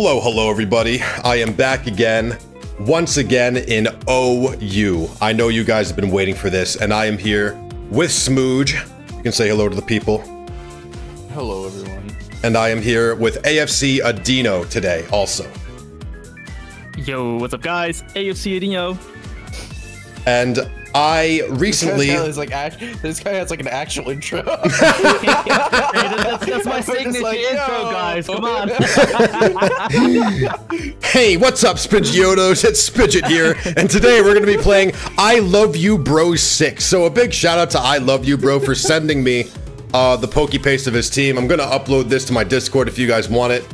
Hello, hello, everybody. I am back again, once again in OU. I know you guys have been waiting for this, and I am here with Smooge. You can say hello to the people. Hello, everyone. And I am here with AFC Adinho today, also. Yo, what's up, guys? AFC Adinho. And I recently. This guy, has like, act- this guy has like an actual intro. Hey, that's, that's my I'm signature like, intro, yo. guys. Come on. Hey, what's up, Spidgeotos? It's Spidget here, and today we're going to be playing I Love You Bro 6. So a big shout out to I Love You Bro for sending me uh, the pokey paste of his team. I'm going to upload this to my Discord if you guys want it.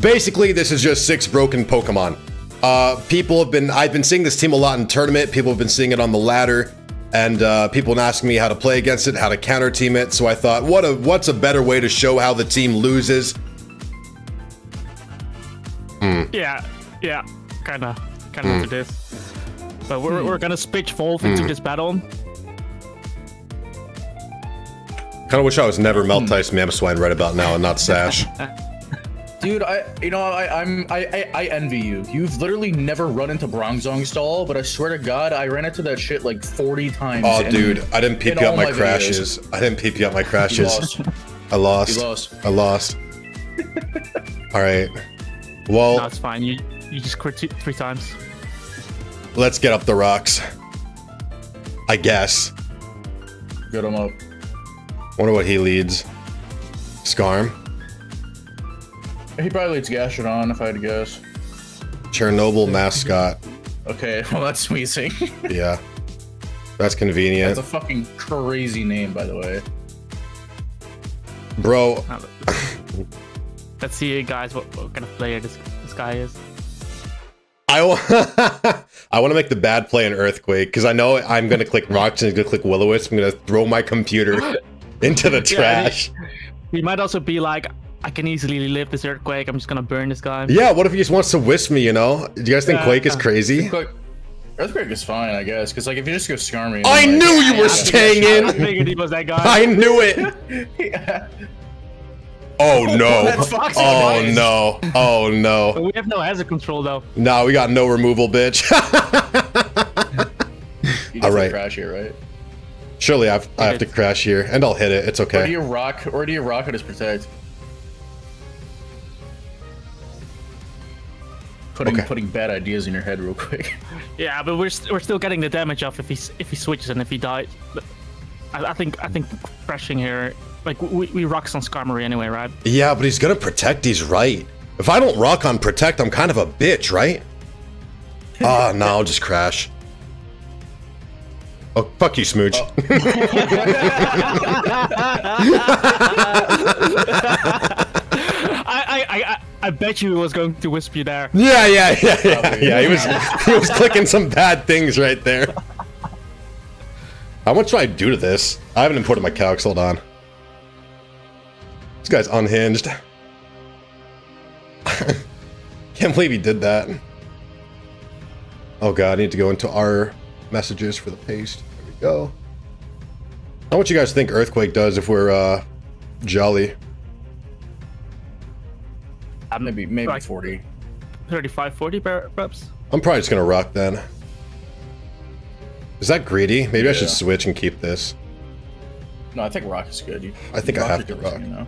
Basically, this is just six broken Pokemon. Uh, people have been, I've been seeing this team a lot in tournament. People have been seeing it on the ladder, and uh, people have been asking me how to play against it, how to counter team it. So I thought, what a what's a better way to show how the team loses? yeah, yeah. Kinda, kinda Hmm. what it is. But we're, we're gonna switch Wolf into this battle. Kind of wish I was never Meltice Mamoswine right about now and not Sash. Dude, I, you know, I, I'm, I, I, I envy you. You've literally never run into Bronzong stall, but I swear to God, I ran into that shit like 40 times. Oh, and dude, I didn't in PP out all my, my videos. crashes. I didn't PP out my You crashes. lost. I lost. You lost. I lost. All right. No, Well, it's fine. You you just quit two, three times. let's get up the rocks. I guess. Get him up. Wonder what he leads. Skarm, He probably leads Gastrodon, if I had to guess. Chernobyl mascot. Okay, well, that's squeezing. Yeah. That's convenient. that's a fucking crazy name, by the way. Bro, Let's see, guys, what, what kind of player this this guy is. I want I want to make the bad play an earthquake because I know I'm gonna click rocks and he's gonna click will-o-wisp. I'm gonna throw my computer into the trash. He might also be like, I can easily live this earthquake. I'm just gonna burn this guy. Yeah, what if he just wants to wisp me, you know? Do you guys think Yeah. Quake is crazy? Quick, Earthquake is fine, I guess, because like if you just go Skarmy. I then, knew you were I staying I in! figured he was that guy. I knew it! yeah. Oh no. That's Oh Boys. no. Oh no. But we have no hazard control though. Nah, we got no removal, bitch. You All just right. crash here, right? Surely I've, I have to crash here, and I'll hit it. It's okay. Or do okay. you rock? Or do you rock it as protect? Putting Okay. putting bad ideas in your head real quick. Yeah, but we're st- we're still getting the damage off if he if he switches and if he dies. But I, I think I think crashing here, like we we rocks on Skarmory anyway, right? Yeah, but he's gonna protect. He's right. If I don't rock on protect, I'm kind of a bitch, right? Ah, no, I'll just crash. Oh, fuck you, Smooge. I I, I I bet you he was going to wisp you there. Yeah, yeah, yeah, yeah, Probably. yeah. He was he was clicking some bad things right there. How much do I do to this? I haven't imported my calcs. Hold on. This guy's unhinged. Can't believe he did that. Oh god, I need to go into our messages for the paste. There we go. How much you guys think Earthquake does if we're uh jolly? Um, maybe maybe Like- forty. 35, 40 per- perhaps. I'm probably just gonna rock then. Is that greedy? Maybe I should switch and keep this. No, I think rock is good. You, I think I have to rock. You know.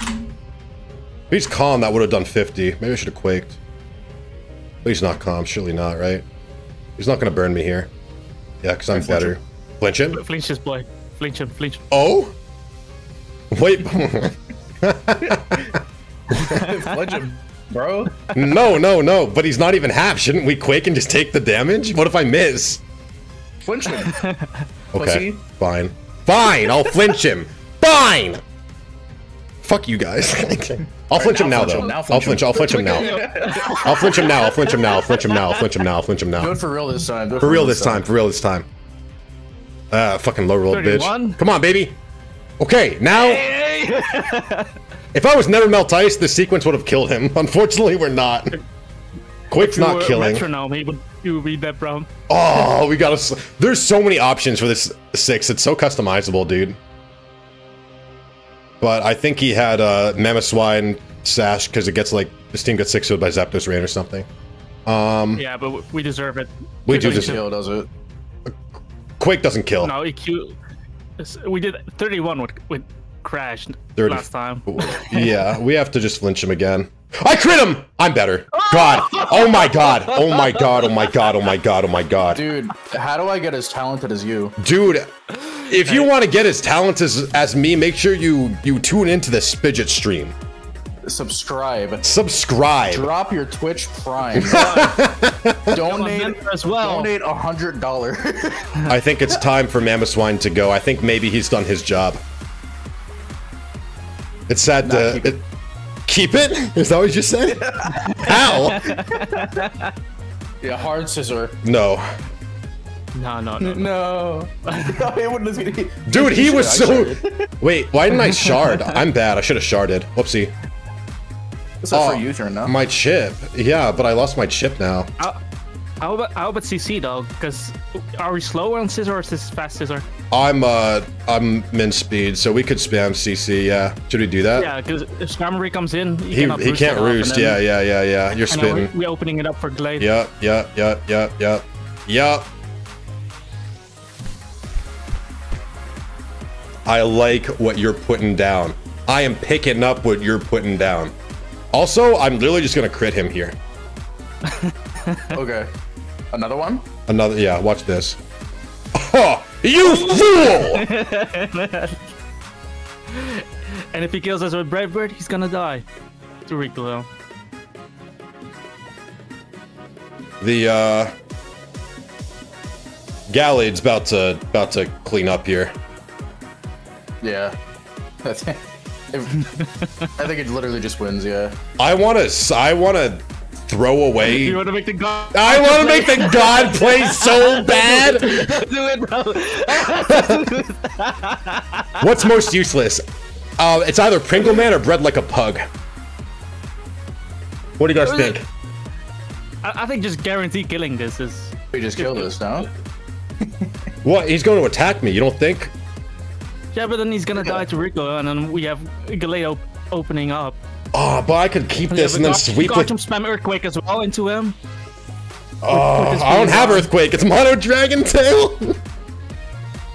If he's calm, that would have done 50. Maybe I should have quaked. But he's not calm. Surely not, right? He's not going to burn me here. Yeah, because I'm Flinch him. better. Flinch him? Flinch this boy. Flinch him. Flinch. Oh? Wait. Fudge him, bro. no, no, no. But he's not even half. Shouldn't we quake and just take the damage? What if I miss? Flinch him. Okay, Pussy. fine. Fine, I'll flinch him. Fine! Fuck you guys. I'll flinch him now now, though. now I'll flinch flinch, him. I'll flinch him now. I'll flinch him now, I'll flinch him now, I'll flinch him now, I'll flinch him now, I'll flinch him now, I'll flinch him Do it for real this time. For real this time, for real this time. Ah, fucking low roll, bitch. Come on, baby. Okay, now, Hey! if I was never melt ice, the sequence would have killed him. Unfortunately, we're not. Quake's If you not killing. Metronome, he would he would be that brown. Oh, we got to. There's so many options for this six. It's so customizable, dude. But I think he had uh, Mamoswine Sash because it gets like this team gets six by Zapdos Rain or something. Um, Yeah, but we deserve it. We do Quick deserve- Kill does it. Quake doesn't kill. No, EQ. It's- We did 31 with with Crash 30. last time. yeah, we have to just flinch him again. I crit him! I'm better. God. Oh my god. Oh my god. Oh my god. Oh my god. Oh my god. Dude, how do I get as talented as you? Dude, if you want to get as talented as, as me, make sure you you tune into the Spidget stream. Subscribe. Subscribe. Drop your Twitch Prime. donate as well. donate a hundred dollars. I think it's time for Mamoswine to go. I think maybe he's done his job. It's sad Nah, to keep it. it- keep it. Is that what you said? How? yeah, hard Scizor. No, No, no, no. No. it dude, he was so. Wait, why didn't I shard? I'm bad. I should have sharded. Whoopsie. It's a Oh, free U-turn now. My chip. Yeah, but I lost my chip now. How, how about how about CC though? Because are we slower on Scizor or is this fast Scizor? I'm uh I'm min speed, so we could spam CC. Yeah, should we do that? Yeah, because if Skarmory comes in, he, He, he can't it off, and roost. then- Yeah, yeah, yeah, yeah. You're And then we're, we're opening it up for Gallade. Yep, yep, yep, yep, yep, yep. I like what you're putting down. I am picking up what you're putting down. Also, I'm literally just gonna crit him here. Okay. Another one? Another, yeah. Watch this. Oh, you fool! And if he kills us with Brave Bird, he's gonna die. To recoil. The uh, Gallade's about to about to clean up here. Yeah. I think, I think it literally just wins, yeah. I want to. I want to throw away. You want to make the god? I want to make the god play so bad. do it, bro. What's most useless? Uh, it's either Pringle Man or Bread Like a Pug. What do you guys think? I, I think just guarantee killing this is. We just killed this now. What? He's going to attack me. You don't think? Yeah, but then he's gonna die to Rico, and then we have Galeo opening up. Oh, but I could keep this have and then a sweep Got with. some spam earthquake as well into him. Ah, oh, with his I don't have. Earthquake. It's Mono Dragon Tail.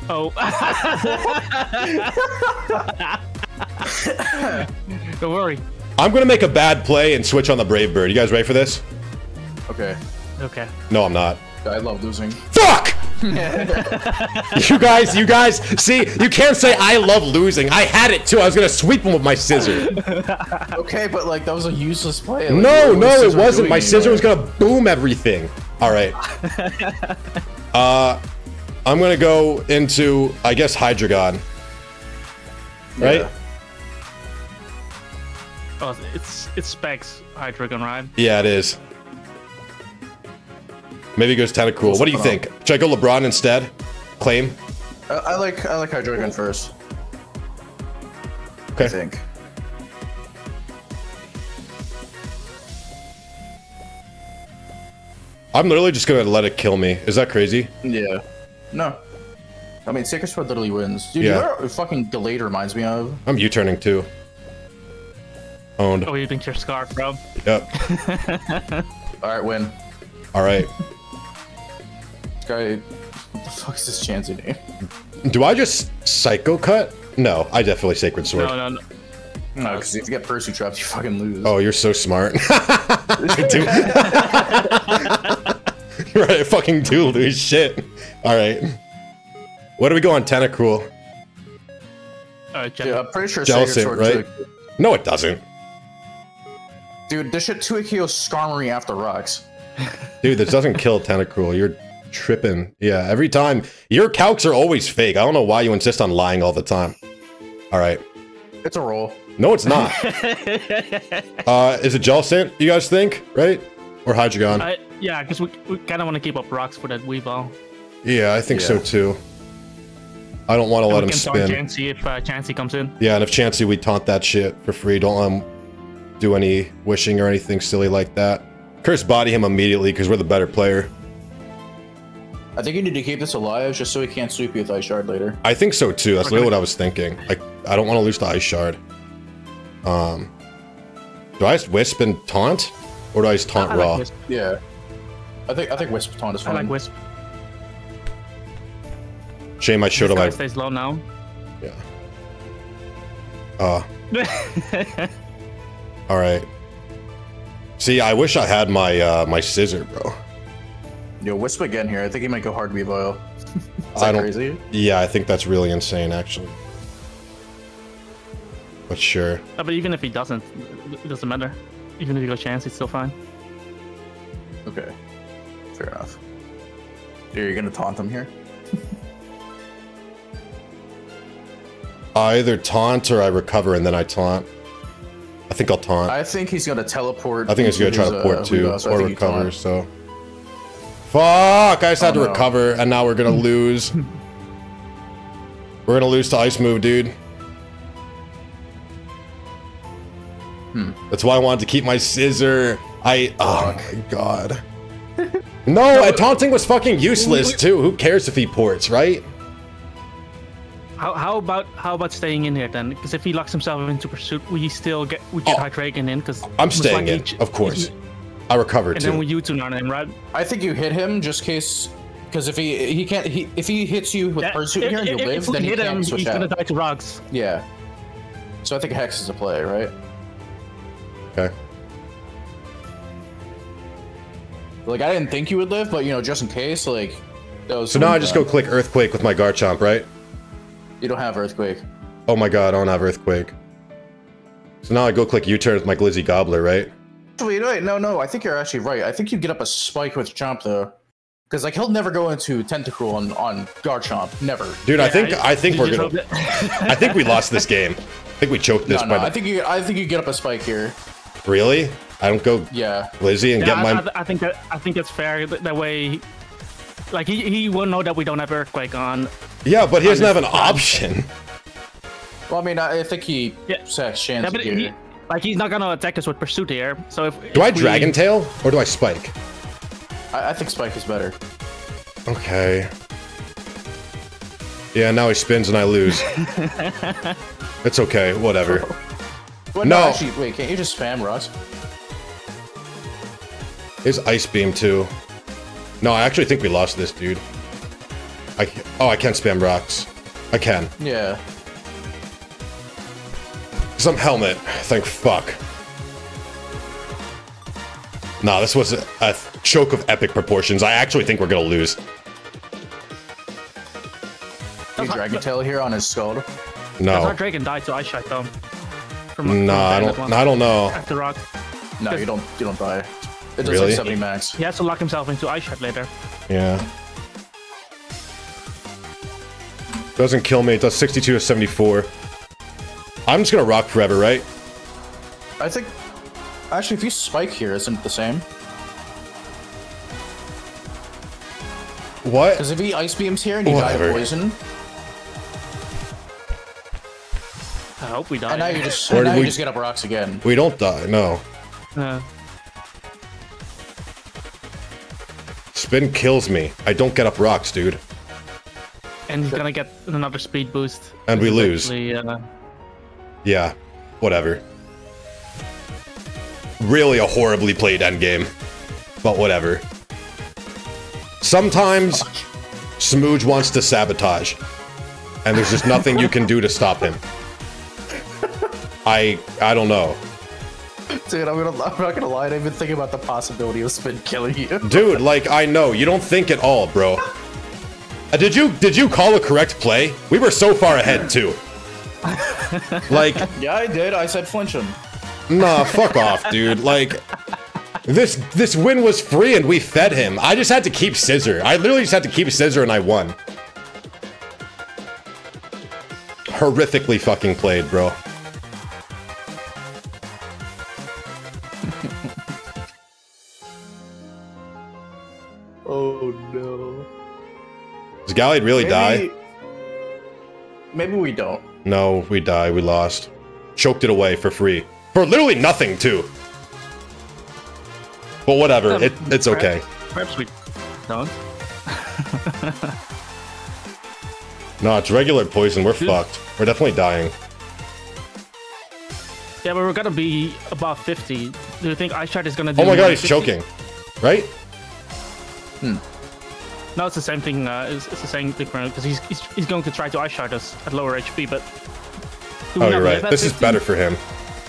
Oh. Don't worry. I'm gonna make a bad play and switch on the Brave Bird. You guys ready for this? Okay. Okay. No, I'm not. I love losing. Fuck! you guys, you guys, see, you can't say I love losing. I had it too. I was gonna sweep him with my Scizor. Okay, but like that was a useless play. Like, No, no, it wasn't. My Scizor was gonna boom everything. All right. Uh, I'm gonna go into, I guess, Hydreigon. Right? Yeah. Oh, it's it's Specs Hydreigon, right? Yeah, it is. Maybe it goes Tentacruel. What do you on. think? Should I go LeBron instead? Claim? I, I like I like Hydreigon first. Okay. I think. I'm literally just gonna let it kill me. Is that crazy? Yeah. No. I mean, Sacred Sword literally wins. Dude, Yeah. you know what fucking Delayed reminds me of? I'm U-turning too. Owned. Oh, you think your scarf, bro? Yep. Alright, win. All right. This guy. What the fuck is this Chansey name? Do I just Psycho Cut? No, I definitely Sacred Sword. No, no, no. No, because if you get Percy traps, you fucking lose. Oh, you're so smart. I do. you're right, I fucking do lose shit. All right. What do we go on Tentacruel? Uh, Jack- Dude, I'm pretty sure Jealous Sacred it, Sword right? 2 No, it doesn't. Dude, this shit 2 Akio Skarmory after rocks. Dude, this doesn't kill Tentacruel. You're tripping. Yeah, every time. Your calcs are always fake. I don't know why you insist on lying all the time. All right. It's a roll. No, it's not. uh, is it Jellicent, you guys think? Right? Or Hydreigon? I, yeah, because we, we kind of want to keep up rocks for that Weavile. yeah, I think so too. I don't want to let we him can taunt spin. Chansey if uh, Chansey comes in. Yeah, and if Chansey, we taunt that shit for free. Don't let him do any wishing or anything silly like that. Curse body him immediately because we're the better player. I think you need to keep this alive just so he can't sweep you with Ice Shard later. I think so too. That's Okay. literally what I was thinking. Like, I don't want to lose the ice shard. Um, do I just wisp and taunt, or do I just taunt I raw? like Yeah. I think I think Wisp Taunt is fine. I fine. like Wisp. Shame I showed This him. guy I stays low now. yeah. Uh, all right. See, I wish I had my uh my Scizor, bro. Yo, Wisp again here. I think he might go hard Weavile. Is I that don't- crazy? Yeah, I think that's really insane, actually. But sure. Uh, but even if he doesn't, it doesn't matter. Even if he goes chance, it's still fine. Okay. Fair enough. Dude, you're gonna taunt him here? I either taunt or I recover and then I taunt. I think I'll taunt. I, I think he's gonna teleport. I think he's gonna try to his, port uh, too I or think you recover. taunt. So, fuck! I just had Oh, to no. recover, and now we're gonna lose. we're gonna lose to ice move, dude. Hmm. That's why I wanted to keep my Scizor. I. Oh my god. No, taunting was fucking useless too. Who cares if he ports, right? How, how about how about staying in here then? Because if he locks himself into pursuit, we still get we get Oh. Hydreigon in. Because I'm staying in, of course. I recover And then too. we you two are in, right? I think you hit him just in case. Because if he he can't he if he hits you with Yeah, pursuit if- here and you if- live, if we then he hit can't him, switch he's out. gonna die to rocks. Yeah. So I think Hex is a play, right? Okay. Like I didn't think you would live, but you know, just in case, like. That was So now I one just go click Earthquake with my Garchomp, right? You don't have Earthquake. Oh my god, I don't have Earthquake. So now I go click U-turn with my Glizzy Gobbler, right? Wait, wait, no, no. I think you're actually right. I think you get up a spike with Chomp though, because like he'll never go into Tentacruel on on Garchomp. Never. Dude, I think I think we're gonna. I think we lost this game. I think we choked this No, by no. the. I think you. I think you get up a spike here. Really? I don't go Yeah. Glizzy and Yeah, get I, my. I, I think that I think that's fair. That, that way, like he, he will know that we don't have earthquake on. Yeah, but he doesn't have an option. Well, I mean, I, I think he Yeah. sacks chance Yeah, but here. he, like he's not gonna attack us with pursuit here. So if Do I if we- Dragon Tail or do I Spike? I, I think spike is better. Okay. Yeah, now he spins and I lose. it's okay, whatever. Well, No. Actually, wait. Can't you just spam rocks? His Ice Beam too. No, I actually think we lost this, dude. I oh, I can't spam rocks. I can. Yeah. Some helmet. Thank fuck. Nah, this was a, a choke of epic proportions. I actually think we're gonna lose. You Dragon Tail here on his skull. Does No. our Dragon died, to Ice Shot though? From, No, from I don't. one I don't know. After rock, No, you don't. You don't die. It does Really? like 70 max. he has to lock himself into Ice Shot later. Yeah. Doesn't kill me. It does 62 to 74. I'm just gonna rock forever, right? I think. Actually, if you spike here, isn't it the same? What? Because if he ice beams here and you die Whatever. to poison, I hope we die. and now you just and now we- you just get up rocks again. We don't die. No. Uh, Spin kills me. I don't get up rocks, dude. and he's gonna get another speed boost. And we lose. actually, uh, Yeah. Whatever. Really a horribly played endgame. But whatever. Sometimes Smooge wants to sabotage. And there's just nothing you can do to stop him. I I don't know. Dude, I'm, gonna, I'm not gonna lie. I didn't even think about the possibility of spin killing you. Dude, like I know, you don't think at all, bro. Uh, did you did you call a correct play? We were so far ahead too. like, Yeah, I did. I said flinch him. nah, fuck off, dude. Like this this win was free and we fed him. I just had to keep Scizor. I literally just had to keep Scizor and I won. Horrifically fucking played, bro. Oh no. Does Gallade really die? Maybe we don't. No, we die. We lost. Choked it away for free. For literally nothing, too. But whatever. Um, It, it's okay. perhaps we don't. No, it's regular poison. We're fucked. We're definitely dying. Yeah, but we're gonna be above 50. Do you think Ice Shard is gonna do Oh my god, he's 50? choking. Right? No, it's the same thing. Uh, it's, it's the same thing because he's, he's he's going to try to Ice Shard us at lower HP, but. Oh, you're right. at This is better for him.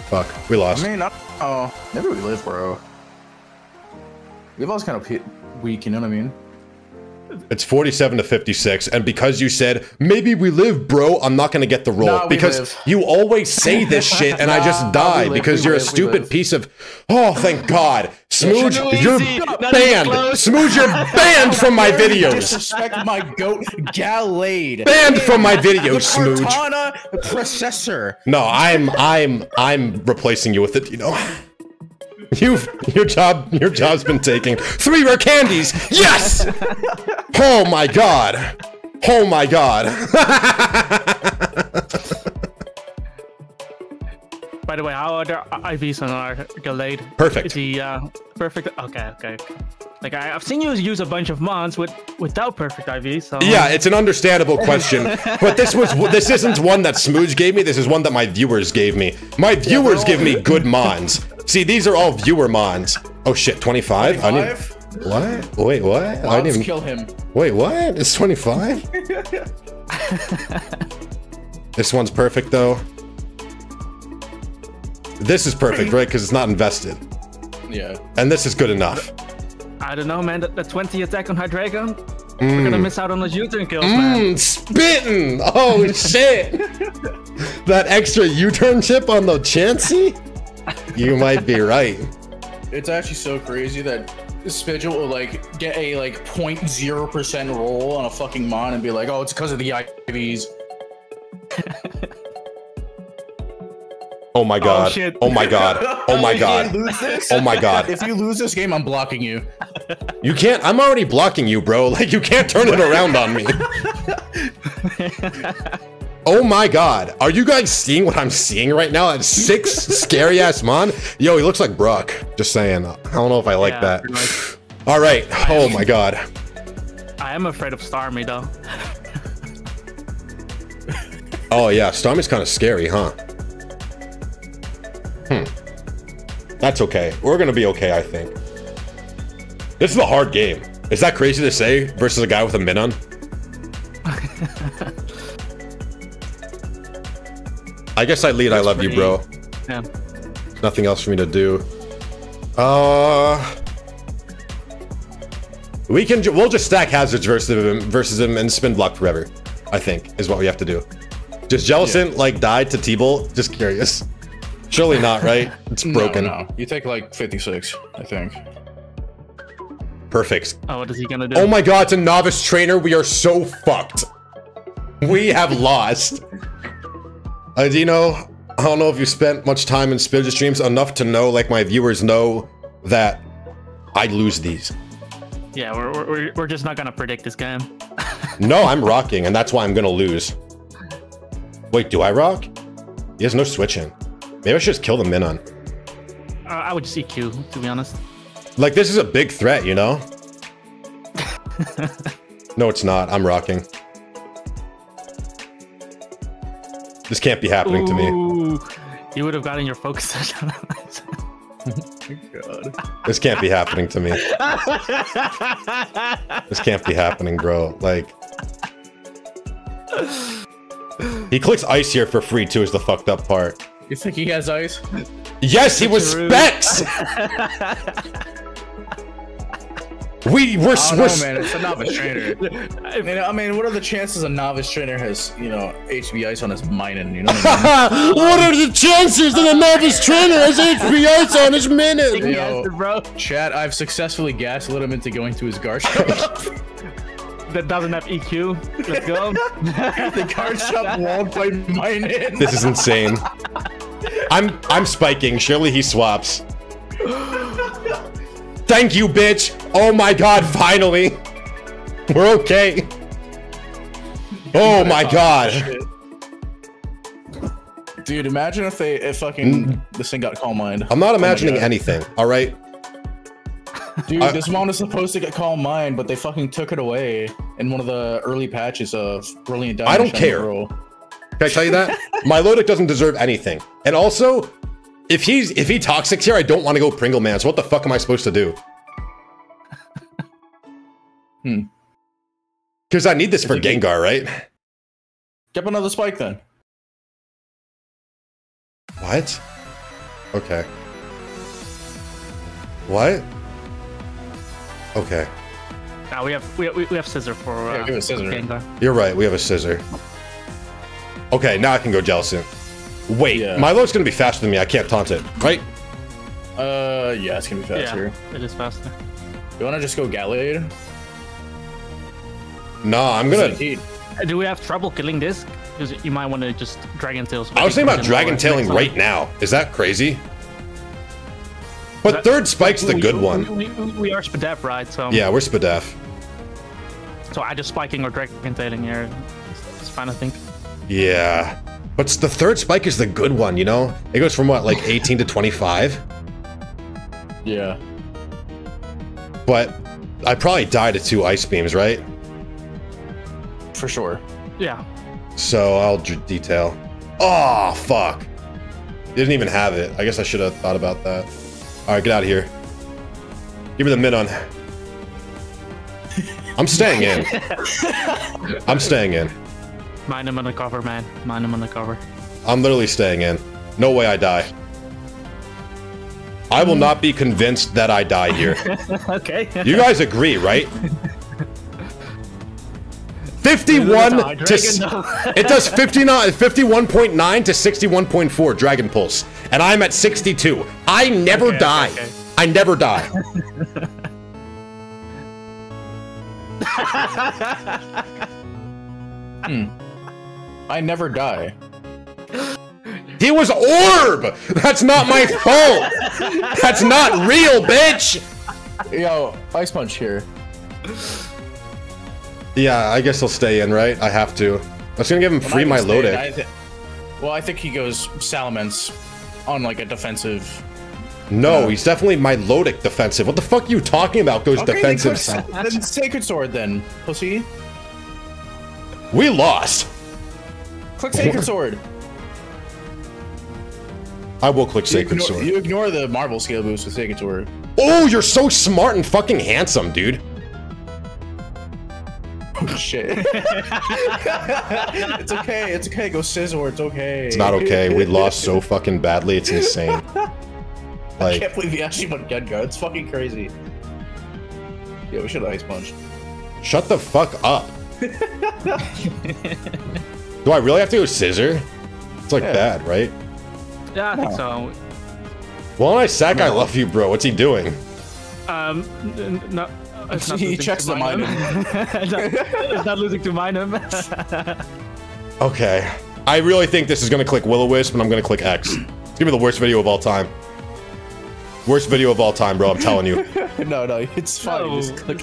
Fuck. We lost. I mean, I, oh, maybe we live, bro. We've always kind of hit weak, you know what I mean? It's 47 to 56, and because you said, maybe we live, bro, I'm not gonna get the role. Nah, because live. you always say this shit, and I just Nah, die live, because you're a live, we stupid piece of. Oh, thank God. Smooge, you're easy, not even banned. Smooge, you're banned from my videos. Disrespect my goat, Gallade. Banned from my videos, Smooge. Cortana processor. No, I'm, I'm, I'm replacing you with it. You know. You've your job your job's been taken. Three rare candies. Yes. Oh my god. Oh my god. By the way, how are the IVs on our Gallade? Perfect. Is he uh, perfect? Okay, okay. Like I, I've seen you use a bunch of mons with without perfect IVs. So Yeah, it's an understandable question, but this was this isn't one that Smooge gave me. This is one that my viewers gave me. My viewers all- give me good mons. See, these are all viewer mons. Oh shit, 25? I didn't, what? Wait, what? I didn't even, kill him. wait, what? It's 25? this one's perfect though. This is perfect, right? Because it's not invested. Yeah. And this is good enough. I don't know, man. The, the 20 attack on Hydreigon, we're gonna miss out on those U-turn kills, man. Mm, spitting! Oh shit! that extra U-turn chip on the Chansey? You might be right. It's actually so crazy that Spidget will like get a like 0.0% roll on a fucking mon and be like, oh, it's because of the IVs. Oh my oh, god. shit. Oh my god. Oh my god. Oh my god. If you lose this game, I'm blocking you. You can't I'm already blocking you, bro. Like you can't turn it around on me. Oh my god. Are you guys seeing what I'm seeing right now? At six scary ass mon? Yo, he looks like Brock. Just saying. I don't know if I like Yeah, that. Alright. Oh my god. I am afraid of Starmie though. Oh yeah, Starmie's kind of scary, huh? Hmm. That's okay. We're gonna be okay, I think. This is a hard game. Is that crazy to say versus a guy with a Minon? I guess I lead. I love you, bro. Yeah. Nothing else for me to do. Uh, we can. ju- We'll just stack hazards versus him, versus him, and spin block forever. I think is what we have to do. Just Jellicent like died to T-Bolt. Just curious. Surely not, right? It's broken. No, no. You take like 56, I think. Perfect. Oh, what is he gonna do? Oh my god, it's a novice trainer. We are so fucked. We have lost. Uh, Dino, I don't know if you spent much time in Spidget streams enough to know, like my viewers know, that I lose these. Yeah, we're, we're- we're, we're just not gonna predict this game. No, I'm rocking, and that's why I'm gonna lose. Wait, do I rock? He has no switching. Maybe I should just kill the Minon. Uh, I would just EQ, to be honest. Like, this is a big threat, you know? no, it's not. I'm rocking. This can't be happening to me. Ooh, you would have gotten your focus. God. This can't be happening to me. This can't be happening, bro. Like... He clicks ice here for free, too, is the fucked up part. You think he has ice? Yes, he was True. specs! we were, I don't we're know, man. It's a novice trainer. I mean, I mean, what are the chances a novice trainer has, you know, HP ice on his minin? You know what I mean? what are the chances that a novice trainer has HPS on his minute? Yo. yes, bro. Chat, I've successfully gaslit him into going to his Garchomp. That doesn't have EQ. Let's go. the Garchomp walled by minin. This is insane. I'm I'm spiking. Surely he swaps. Thank you, bitch. Oh my god, finally. We're okay. Oh my god. Dude, imagine if they if fucking mm. this thing got calm mind. I'm not Oh imagining God. anything, all right? Dude, I- this one was supposed to get called mine, but they fucking took it away in one of the early patches of Brilliant Diamond. I don't Shiny care. Can I tell you that? Milotic doesn't deserve anything. And also, if he's if he toxics here, I don't want to go Pringle Man. So what the fuck am I supposed to do? Hmm. Because I need this for If Gengar, right? Get another spike then. What? Okay. What? Okay. Now we have we, we, we have Scizor for uh, Yeah, give it Scizor. Gengar. You're right. We have a Scizor. Okay, now I can go Jellicent. Wait, Yeah. Milo's gonna be faster than me. I can't taunt it, right? Uh, yeah, it's gonna be faster. Yeah, it is faster. You wanna just go Gallade? No, I'm gonna. like heat. Do we have trouble killing this? Because you might want to just Dragon Tail. I was thinking about Dragon Tailing right now. Is that crazy? But third spike's the good one. We, we, we are Spadef, right? So Yeah, we're Spadef. So I just spiking or Dragon Tailing here. It's, it's fine, I think. Yeah. But the third spike is the good one, you know? It goes from what, like 18 to 25? Yeah. But I probably died to two ice beams, right? For sure. Yeah. So I'll d- detail. Oh, fuck. Didn't even have it. I guess I should have thought about that. Alright, get out of here. Give me the mid on. I'm staying in. I'm staying in. Mine him on the cover, man. Mine him on the cover. I'm literally staying in. No way I die. I will hmm. not be convinced that I die here. okay. You guys agree, right? 51 to s- Dragon, no. it does 59 51.9 to 61.4 dragon pulse and i'm at 62 i never Okay, die okay, okay. i never die hmm. I never die. he was orb that's not my fault that's not real bitch Yo, Ice Punch here. Yeah i guess he'll stay in right? I have to. I was gonna give him free my When I loaded. Stayed, I thi- well, I think he goes Salamence on like a defensive. no uh, he's definitely Milotic defensive. What the fuck are you talking about goes Okay, defensive Then, Sacred Sword then, pussy. we lost. Click Sacred Sword. i will click You sacred ignore, sword. you ignore the Marvel Scale boost with Sacred Sword. oh you're so smart and fucking handsome dude Oh shit. it's okay. It's okay. Go Scizor. It's okay. It's not okay. We lost so fucking badly. It's insane. I can't believe he actually went Gengar. It's fucking crazy. Yeah, we should have Ice Punch. shut the fuck up. Do I really have to go Scizor? It's like Yeah. bad, right? Yeah, I think so. Well, I sack. I love you, bro. What's he doing? Um, n- n- no. It's not He losing checks to the Minum. it's not losing to Minum. Okay. I really think this is gonna click Will-O-Wisp, and I'm gonna click X. It's gonna be the worst video of all time. Worst video of all time, bro. I'm telling you. no, no, it's fine. Oh, Just click.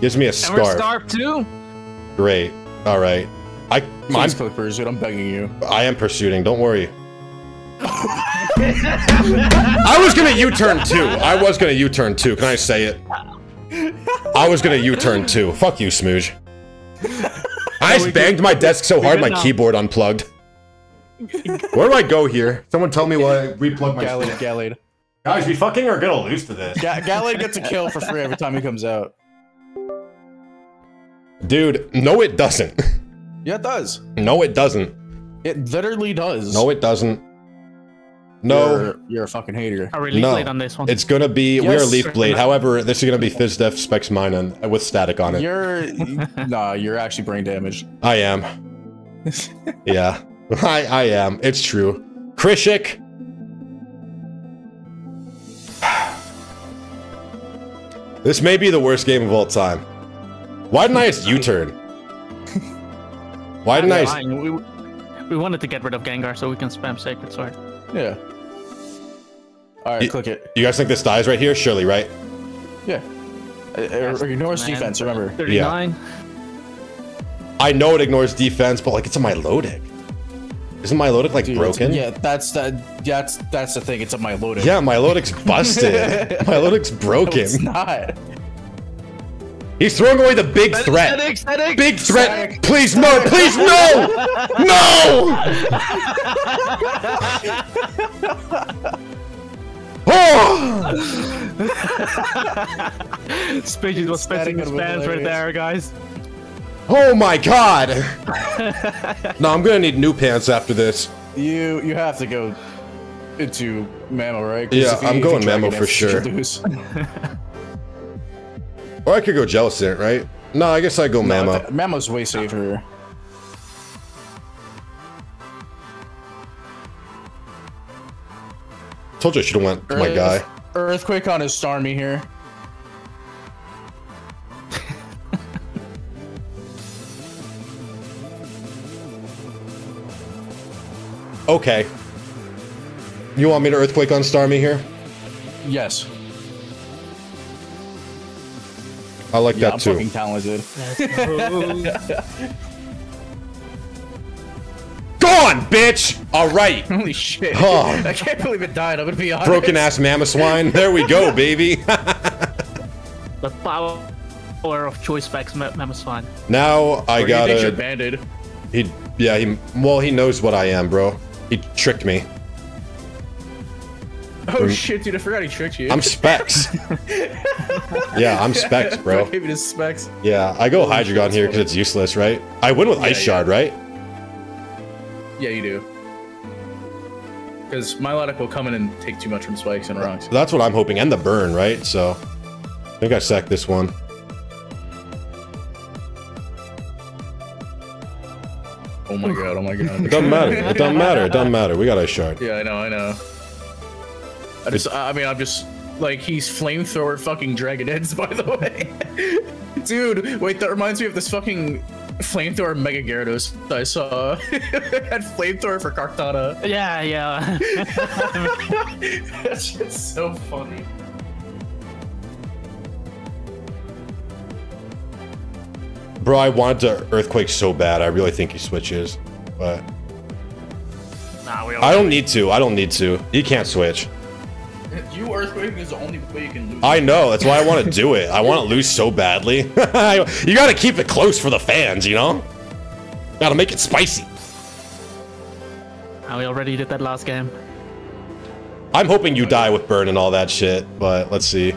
Gives me a and we're scarf. starved too. Great. All right. I, Please I'm, click Pursuit. I'm begging you. I am pursuing. Don't worry. I was gonna U-turn too. I was gonna U-turn too. Can I say it? I was gonna U-turn too. Fuck you, Smooge. I just banged my desk so hard my um, keyboard unplugged. Where do I go here? Someone tell me why I replug my Gallade, Gallade. Guys, we fucking are gonna lose to this. Ga- Gallade gets a kill for free every time he comes out. Dude, no it doesn't. Yeah, it does. No it doesn't. It literally does. No it doesn't. No. You're, you're a fucking hater. Are we leaf No. late on this one? It's gonna be we are Yes. Leaf Blade. However, this is gonna be Fizdef Specs Mine and uh, with static on it. You're nah. You're actually brain damaged. I am. yeah. I I am. It's true. Krishik. This may be the worst game of all time. Why didn't I just U-turn? Why didn't I? We're just- We, we wanted to get rid of Gengar so we can spam Sacred Sword. Yeah. All right, Y- click it. You guys think this dies right here? Surely, right? Yeah. Uh, uh, ignore his defense. Remember. 39. I know it ignores defense, but like it's a Milotic. Isn't Milotic like Dude, broken? Yeah, that's that. That's that's the thing. It's a Milotic. Yeah, Milotic's busted. Milotic's No, broken. it's not. He's throwing away the big threat. Static, static. Big threat. Static. Please no, please no. No. Oh! Spidget was Static spitting his would be fans right there, guys. Oh my god. no, I'm gonna need new pants after this. You you have to go into Mamo, right? Yeah, you- I'm going drag Mamo it, for sure. Or I could go Jellicent, right? No, I guess I go No, Mamo. th- way safer. Told you I should have went to my Earth- guy. Earthquake on his Starmie here. Okay. You want me to earthquake on Starmie here? Yes. I like Yeah, that I'm too. fucking talented. Gone, bitch! Alright. Holy shit. Oh. I can't believe it died, I'm gonna be honest. Broken ass mammoth swine. There we go, baby. The power of choice specs, Mammoth's fine. now I Or you think you're gotta. banded. He, yeah, he. Well, he knows what I am, bro. He tricked me. Oh shit, dude, I forgot he tricked you. I'm Specs. yeah, I'm Specs, bro. Gave me the specs. Yeah, I go Hydreigon here because it's useless, right? I win with Ice yeah. Shard, right? Yeah, you do. Because Milotic will come in and take too much from spikes and rocks. That's what I'm hoping, and the burn, right? So, I think I sacked this one. Oh my god, oh my god. It doesn't matter. It doesn't matter. It doesn't matter. We got Ice Shard. Yeah, I know, I know. I just, I mean, I'm just like he's flamethrower fucking Dragon Heads, by the way. Dude, wait, that reminds me of this fucking flamethrower Mega Gyarados I saw. had flamethrower for Kartana. Yeah, yeah. That's just so funny. Bro, I wanted to Earthquake so bad. I really think he switches. But nah, we I don't need to. I don't need to. He can't switch. You Earthquake is the only way you can lose. I know. That's why I want to do it. I want to lose so badly. you got to keep it close for the fans, you know? Got to make it spicy. Nah, we already did that last game. I'm hoping you die with burn and all that shit, but let's see.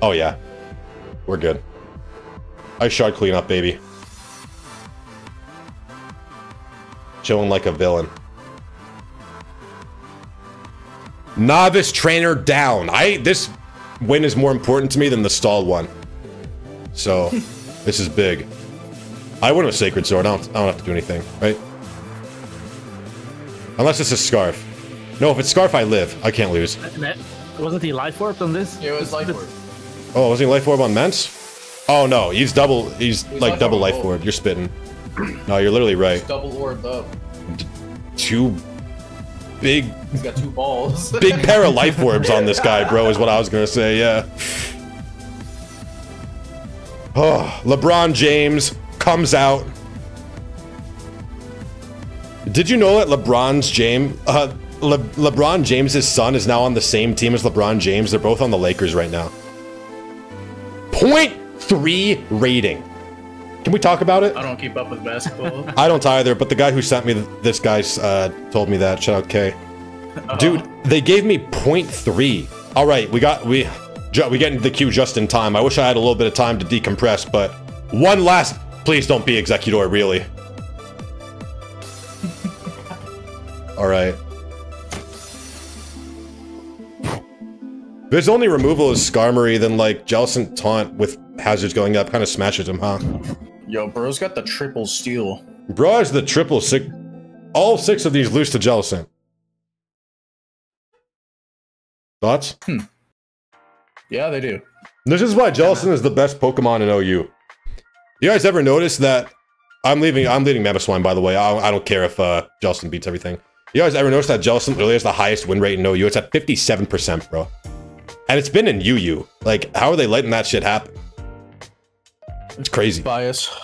Oh, yeah. We're good. I shard clean up, baby. Chilling like a villain. Novice trainer down. I this win is more important to me than the stall one. So this is big. I win with Sacred Sword. I don't, I don't have to do anything, right? Unless it's a Scarf. No, if it's Scarf, I live. I can't lose. Wasn't he life warped on this? Yeah, it was Life Orb. Oh, was he Life Orb on Mence? Oh no, he's double. He's, like Life double Orb Life on Orb. You're spitting. No, you're literally right. Double orbed up. Two big, He's got two balls. big pair of Life Orbs on this guy, bro. Is what I was gonna say. Yeah. Oh, LeBron James comes out. Did you know that LeBron's James, uh, Le- LeBron James's son is now on the same team as LeBron James? They're both on the Lakers right now. Point three rating. Can we talk about it? I don't keep up with basketball. I don't either, but the guy who sent me th- this guy's uh, told me that. Shout out K. Dude, they gave me 0.3. All right, we got we ju- we get into the queue just in time. I wish I had a little bit of time to decompress, but one last. Please don't be Executor, really. All right. If his only removal is Skarmory, then like Jellicent Taunt with hazards going up kind of smashes him, huh? Yo, bro's got the triple steal. Bro is the triple six. All six of these lose to Jellicent. Thoughts? Yeah, they do. This is why Jellicent is the best Pokemon in OU. You guys ever notice that? I'm leaving. I'm leading Mamoswine, by the way. I, I don't care if uh, Jellicent beats everything. You guys ever notice that Jellicent really has the highest win rate in OU? It's at 57%, bro. And it's been in UU. Like, how are they letting that shit happen? It's crazy. Bias.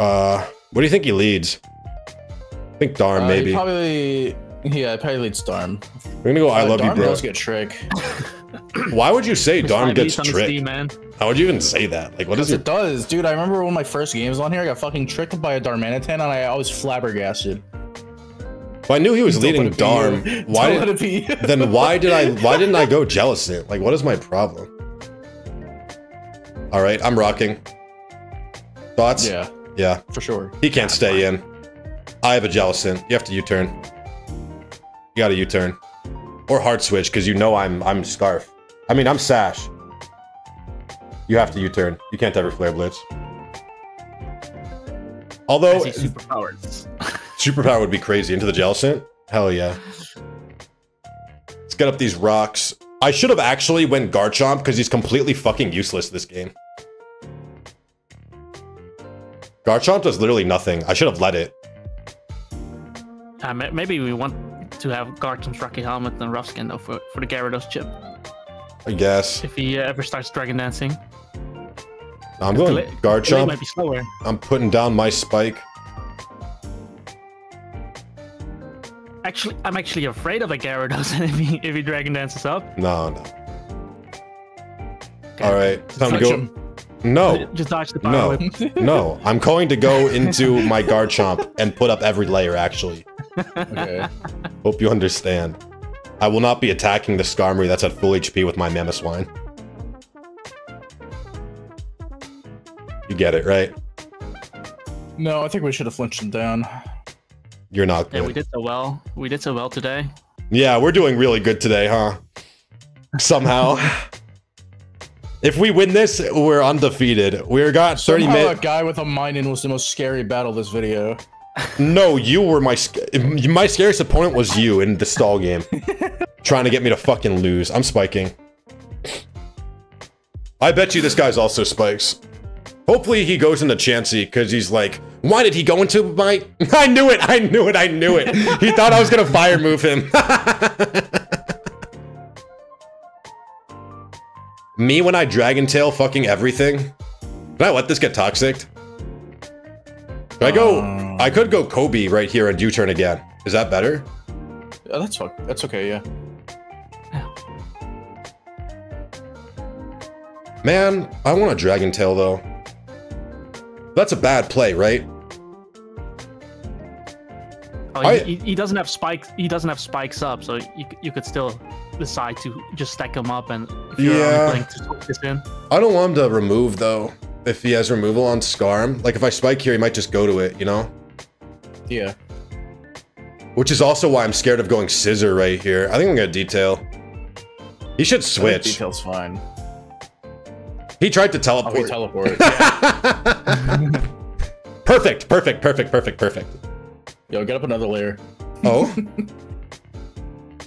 Uh, What do you think he leads? I think Darm Uh, maybe. he probably, yeah, probably leads Darm. We're gonna go. I Uh, love Darm you, bro. does get trick. Why would you say Darm gets E's tricked? Steam, man. How would you even say that? Like, what is Yes, it? it does, dude. I remember one of my first games on here. I got fucking tricked by a Darmanitan, and I, I was flabbergasted. Well, I knew he was leading Don't let it be Darm. Why? Did, it then why did I? Why didn't I go jealous? It like, what is my problem? All right, I'm rocking. Thoughts? Yeah, Yeah. for sure. He can't stay in. I have a Jellicent. You have to U-turn. You got to U-turn. Or hard switch, because you know I'm I'm Scarf. I mean, I'm Sash. You have to U-turn. You can't ever Flare Blitz. Although, superpowers. superpower would be crazy. Into the Jellicent? Hell yeah. Let's get up these rocks. I should have actually went Garchomp, because he's completely fucking useless this game. Garchomp does literally nothing. I should have let it. Uh, maybe we want to have Garchomp's Rocky Helmet and Rough Skin though for, for the Gyarados chip. I guess. If he uh, ever starts Dragon Dancing. I'm going Delay- Garchomp. might be slower. I'm putting down my spike. Actually, I'm actually afraid of a Gyarados if he if he Dragon Dances up. No, no. Okay. All right, time to go. Him. No, Just dodge the power no, whip. no. I'm going to go into my guard Garchomp and put up every layer. Actually, Okay. hope you understand. I will not be attacking the Skarmory that's at full HP with my Mamoswine. You get it, right? No, I think we should have flinched him down. You're not Yeah, we did so well. We did so well today. Yeah, we're doing really good today, huh? Somehow. if we win this, we're undefeated. We're got 30 Somehow minutes. a guy with a Minun was the most scary battle this video. No, you were my sc- my scariest opponent was you in the stall game, trying to get me to fucking lose. I'm spiking. I bet you this guy's also spikes. Hopefully he goes into Chansey because he's like, why did he go into my? I knew it! I knew it! I knew it! He thought I was gonna fire move him. me when I Dragon Tail fucking everything. Can I let this get toxic? Could I go? Um. I could go Kobe right here and U-turn again. Is that better? Oh, that's fuck. That's okay. Yeah. Man, I want a Dragon Tail though. That's a bad play, right? Oh, I- he, he doesn't have spikes. He doesn't have spikes up, so you, you could still decide to just stack them up and if you're Yeah. playing to this in. I don't want him to remove though. If he has removal on Scarm, like if I spike here, he might just go to it, you know? Yeah. Which is also why I'm scared of going Scizor right here. I think I'm gonna detail. He should I think switch. Detail's fine. He tried to Oh, we teleport. teleport. Yeah. perfect, perfect, perfect, perfect, perfect. Yo, get up another layer. Oh?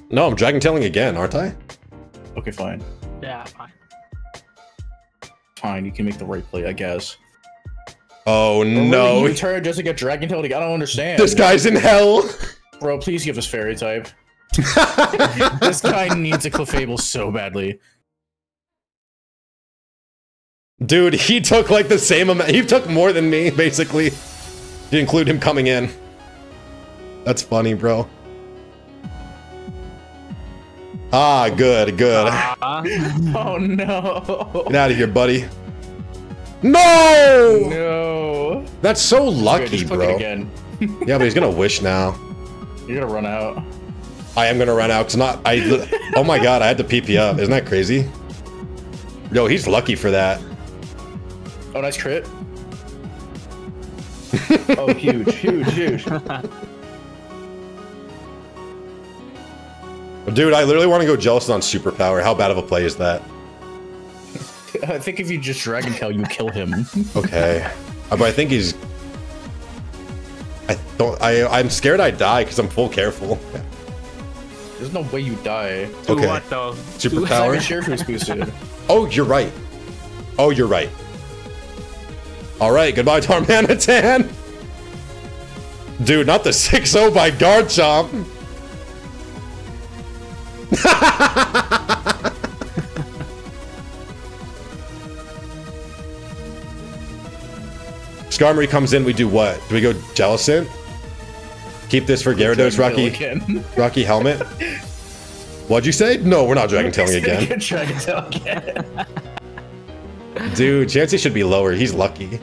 no, I'm Dragon Tailing again, aren't I? Okay, fine. Yeah, fine. Fine, you can make the right play, I guess. Oh Or no. really, you turn just to get Dragon Tail. I don't understand. This guy's in hell. Bro, please give us Fairy type. this guy needs a Clefable so badly. Dude, he took like the same amount. He took more than me, basically. To include him coming in. That's funny, bro. Ah, good, good. Ah, Oh no. Get out of here, buddy. No! No. That's so lucky, just bro. again. Yeah, but he's gonna wish now. You're gonna run out. I am gonna run out because not. I. Oh my god, I had to PP up. Isn't that crazy? Yo, he's lucky for that. Oh, nice crit. oh, huge, huge, huge. Dude, I literally want to go jealous on superpower. How bad of a play is that? I think if you just Dragon Tail, you kill him. Okay, Uh, but I think he's. I don't. I. I'm scared I die because I'm full careful. There's no way you die. to Okay. what though? Superpower? Not even sure if it's boosted. Oh, you're right. Oh, you're right. All right, goodbye, Darmanitan. Dude, not the 6-0 by Garchomp. Skarmory comes in, we do what? Do we go Jellicent? Keep this for Gyarados, Rocky, Rocky Helmet? What'd you say? No, we're not Dragon Tailing again. Dragon Tail again. Dude, Chansey should be lower. He's lucky.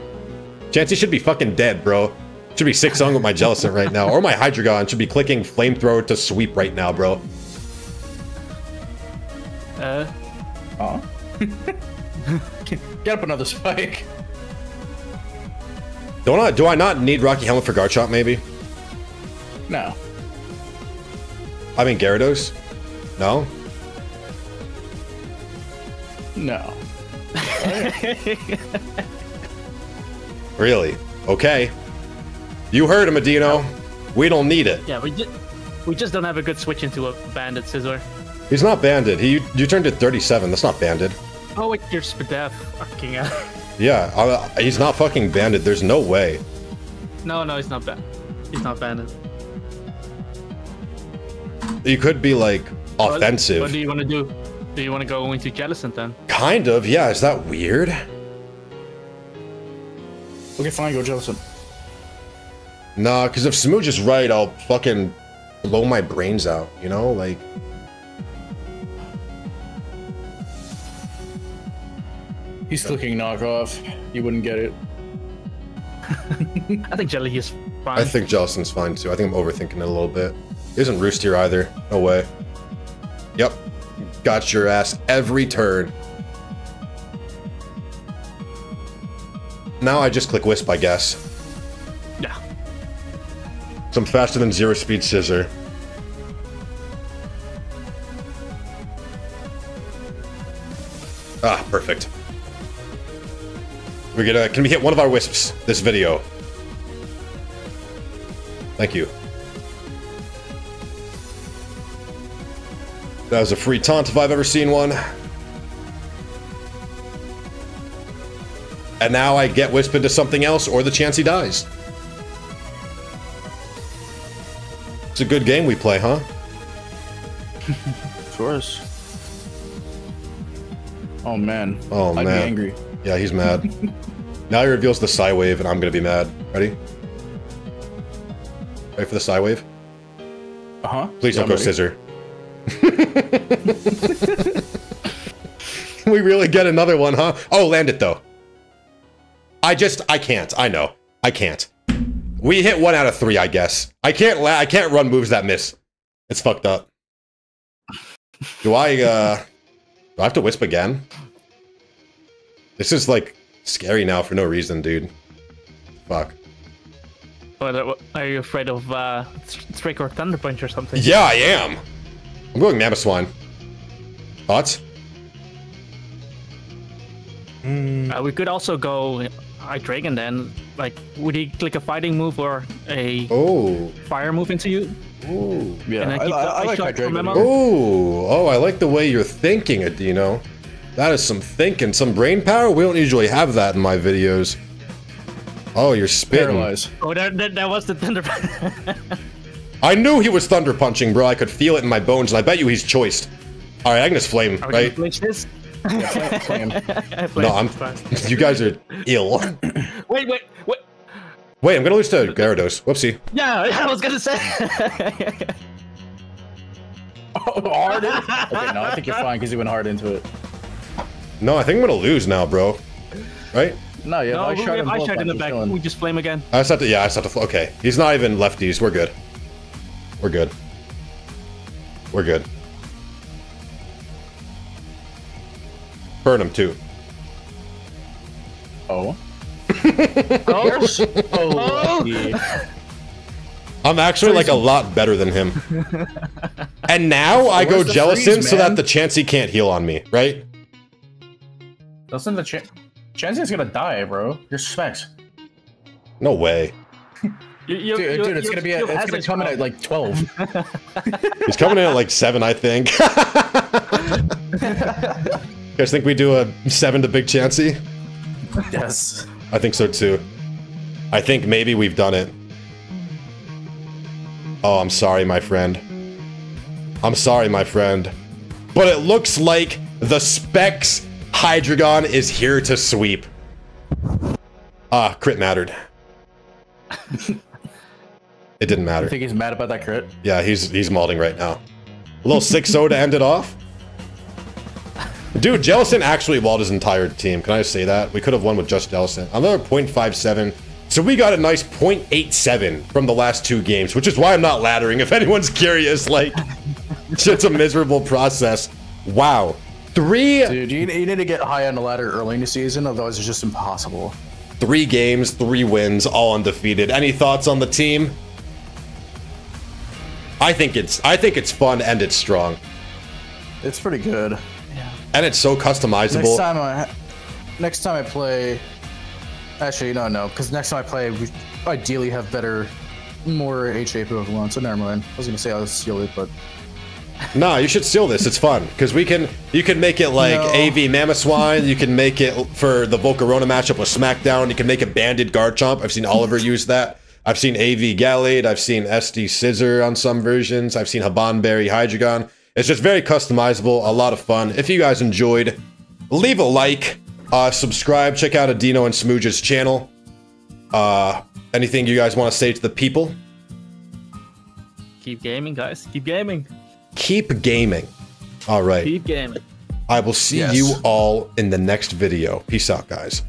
Chansey should be fucking dead, bro. Should be six song with my Jellicent right now. Or my Hydreigon should be clicking Flamethrower to sweep right now, bro. Uh, Aw. Get up another spike. Don't I, do I not need Rocky Helmet for Garchomp, maybe? No. I mean Gyarados? No? No. Really? Okay. You heard him, Adinho. We don't need it. yeah, we just we just don't have a good switch into a banded Scizor. He's not banded. He you turned it 37. That's not banded. Oh wait, you're Spadef. Fucking hell. Yeah, uh, he's not fucking banded. There's no way. No, no, he's not bad. He's not banded. You could be like What- offensive. What, do you want to do? Do you want to go into Jellicent then? Kind of. Yeah. Is that weird? Okay, fine, go Jellicent. Nah, because if Smooge is right, I'll fucking blow my brains out. You know, like. He's clicking knockoff. You wouldn't get it. I think Jelly is fine. I think Jellicent's fine too. I think I'm overthinking it a little bit. He isn't Roostier either. No way. Yep. Got your ass every turn. Now I just click Wisp, I guess. Yeah. So I'm faster than Zero Speed Scizor. Ah, perfect. We're gonna. Can we hit one of our wisps this video? Thank you. That was a free taunt if I've ever seen one. And now I get Wisp into something else, or the chance he dies. It's a good game we play, huh? Of course. Oh man. Oh, I'd man. be angry. Yeah, he's mad. now he reveals the Psy Wave, and I'm gonna be mad. Ready? Ready for the Psy Wave? Uh huh. Please don't go Scizor. we really get another one, huh? Oh, land it though. I just, I can't. I know. I can't. We hit one out of three, I guess. I can't la- I can't run moves that miss. It's fucked up. Do I, uh... Do I have to Wisp again? This is, like, scary now for no reason, dude. Fuck. What, what- are you afraid of uh, Trick or Thunder Punch or something? Yeah, I am. I'm going Mamoswine. Thoughts? Uh, we could also go I Dragon then. Like, would he click a fighting move or a Oh. fire move into you? Ooh. Yeah, I, I I, keep- I I like shot Hydreigon. from memo. Ooh. Oh, I like the way you're thinking, Adinho. That is some thinking, some brain power. We don't usually have that in my videos. Oh, you're spitting. Paralyze. Oh, that, that, that was the Thunder I knew he was thunder punching, bro. I could feel it in my bones, and I bet you he's choiced. All right, Agnes Flame, Are we right? gonna glitch this? Yeah, flame, flame. No, I'm. fine. You guys are ill. Wait, wait, wait. Wait, I'm gonna lose to Gyarados. Whoopsie. Yeah, I was gonna say. Oh, hard? Okay, no, I think you're fine because you went hard into it. No, I think I'm gonna lose now, bro. Right? No, yeah, no, I we shot have him I shot in the back. he's chilling. We just flame again. I just have to. Yeah, I just have to. Okay, he's not even lefties. We're good. We're good. We're good. Burn him too. Oh. Oh, Oh. I'm actually like a lot better than him. and now I go Where's the Jellicent freeze, so that the chance he can't heal on me, right? Listen to Ch- Chansey's gonna die, bro. Your specs. No way. you, you, Dude, you, dude, it's gonna be you at, it's gonna come in at like 12. He's coming in at like seven, I think. you guys think we do a seven to Big Chansey? yes. I think so too. I think maybe we've done it. Oh, I'm sorry, my friend. I'm sorry, my friend. But it looks like the Specs Hydreigon is here to sweep. Ah, crit mattered. it didn't matter. I think he's mad about that crit. Yeah, he's he's malding right now. A little 6-0 to end it off. Dude, Jellicent actually walled his entire team. Can I just say that? We could have won with just Jellicent. Another 0.57. So we got a nice 0.87 from the last two games, which is why I'm not laddering. If anyone's curious, like, it's a miserable process. Wow. Three Dude, you, you need to get high on the ladder early in the season, otherwise it's just impossible. three games, three wins, all undefeated. Any thoughts on the team? I think it's I think it's fun and it's strong. It's pretty good. Yeah. And it's so customizable. Next time I, next time I play, actually no no, because next time I play, we ideally have better, more HA Pokemon. So never mind. I was gonna say I'll steal it, but Nah, you should steal this. It's fun because we can. You can make it like No. AV Mamoswine. You can make it for the Volcarona matchup with SmackDown. You can make a banded Garchomp. I've seen Oliver use that. I've seen AV Gallade. I've seen SD Scizor on some versions. I've seen Habanberry Hydreigon. It's just very customizable. A lot of fun. If you guys enjoyed, leave a like, uh, subscribe, check out Adinho and Smooge's channel. Uh, anything you guys want to say to the people? Keep gaming, guys. Keep gaming. Keep gaming. All right. Keep gaming. I will see Yes. you all in the next video. Peace out, guys.